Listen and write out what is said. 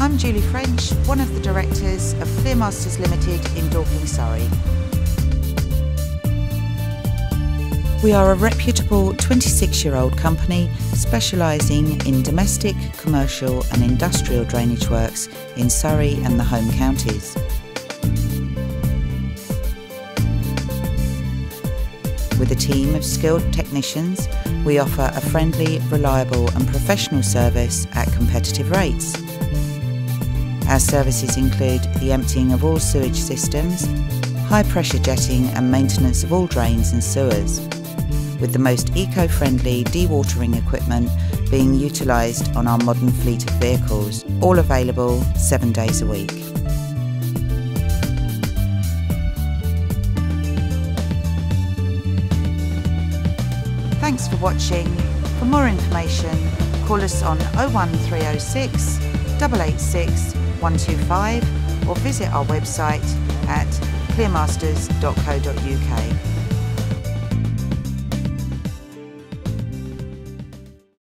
I'm Julie French, one of the directors of Clearmasters Limited in Dorking, Surrey. We are a reputable 26 year old company specialising in domestic, commercial, and industrial drainage works in Surrey and the home counties. With a team of skilled technicians, we offer a friendly, reliable, and professional service at competitive rates. Our services include the emptying of all sewage systems, high pressure jetting, and maintenance of all drains and sewers with the most eco-friendly dewatering equipment being utilised on our modern fleet of vehicles, all available seven days a week. Thanks for watching. For more information, call us on 01306 886 125 or visit our website at clearmasters.co.uk.